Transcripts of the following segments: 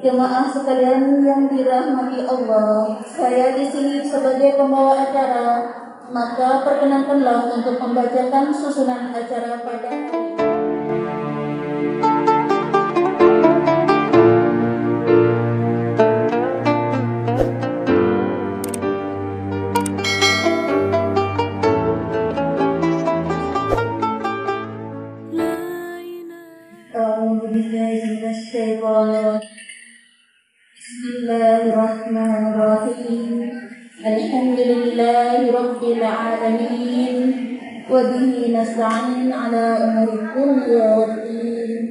Jemaah sekalian yang dirahmati Allah, saya di sini sebagai pembawa acara, maka perkenankanlah untuk membacakan susunan acara pada hari بسم الله الرحمن الرحيم الحمد لله رب العالمين وبه نستعين على أمر الدنيا والدين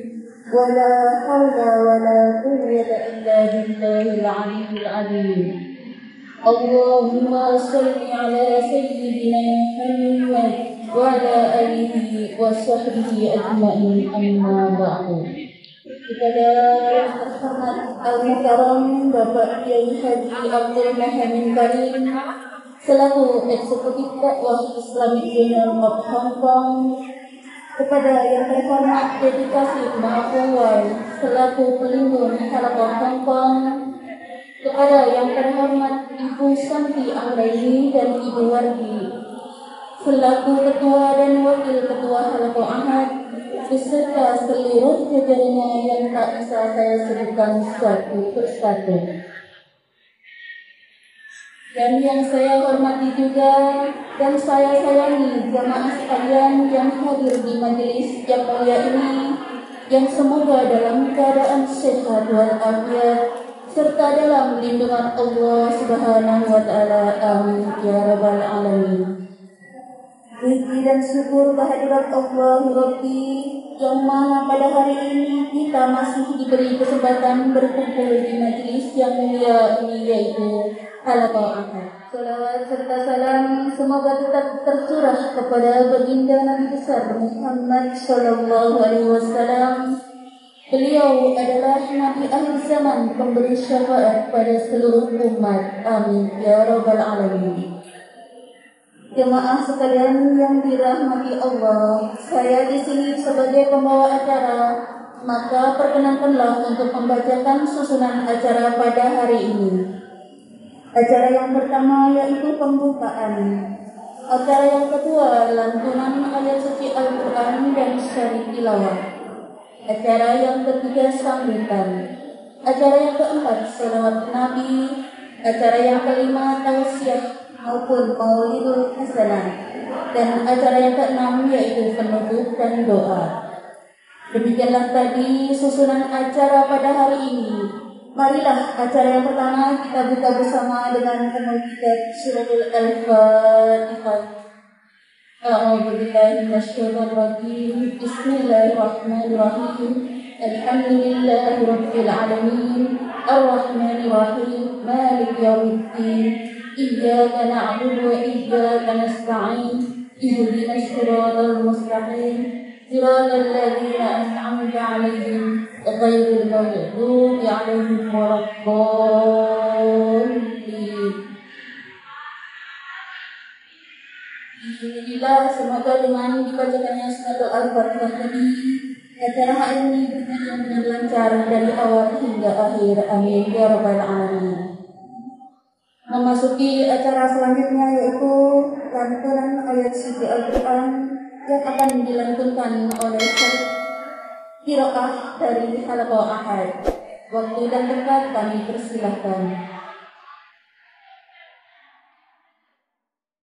ولا حول ولا قوة إلا بالله العلي العظيم اللهم صل على سيدنا محمد وعلى آله وصحبه أجمعين أما بعد kepada yang terhormat Bapak Kiai Haji Abdul Muhammad Karim selaku eksekutif dakwah Islamic Union of Hong Kong kepada yang terhormat dedikasi Mahfawai selaku pelindung halaman Hong Kong kepada yang terhormat Ibu Santi Anggraini dan Ibu Wardi selaku ketua dan wakil ketua beserta seluruh jajarannya yang tak bisa saya sebutkan satu persatu. Dan yang saya hormati juga dan saya sayangi jamaah sekalian yang hadir di majelis yang mulia ini yang semoga dalam keadaan sehat walafiat serta dalam lindungan Allah Subhanahu wa taala. Amin ya rabbal alamin. Puji dan syukur kehadirat Allah Rabbi yang mana pada hari ini kita masih diberi kesempatan berkumpul di majelis yang mulia ini yaitu Ahad. Salawat serta salam semoga tetap tercurah kepada baginda Nabi besar Muhammad Sallallahu Alaihi Wasallam. Beliau adalah Nabi akhir zaman pemberi syafaat pada seluruh umat. Amin ya rabbal alamin. Jemaah sekalian yang dirahmati Allah, saya di sini sebagai pembawa acara, maka perkenankanlah untuk membacakan susunan acara pada hari ini. Acara yang pertama yaitu pembukaan. Acara yang kedua lantunan ayat suci Al-Quran dan syarif tilawah. Acara yang ketiga sambutan. Acara yang keempat salawat Nabi. Acara yang kelima tausiah maupun maulidul hasanah dan acara yang keenam yaitu penutup dan doa. Demikianlah tadi susunan acara pada hari ini. Marilah acara yang pertama kita buka bersama dengan penutup surah Al-Fatihah. Yaumiddin. إياك نعبد وإياك نستعين اهدنا الصراط المستقيم صراط الذين أنعمت عليهم غير المغضوب عليهم ولا الضالين Alhamdulillah, semoga dengan dibacakannya surat Al-Fatihah tadi acara hari ini berjalan dengan lancar dari awal hingga akhir. Amin ya rabbal alamin memasuki acara selanjutnya yaitu lantunan ayat suci Al-Quran yang akan dilantunkan oleh Kiroah dari Halaqah Ahad. Waktu dan tempat kami persilahkan.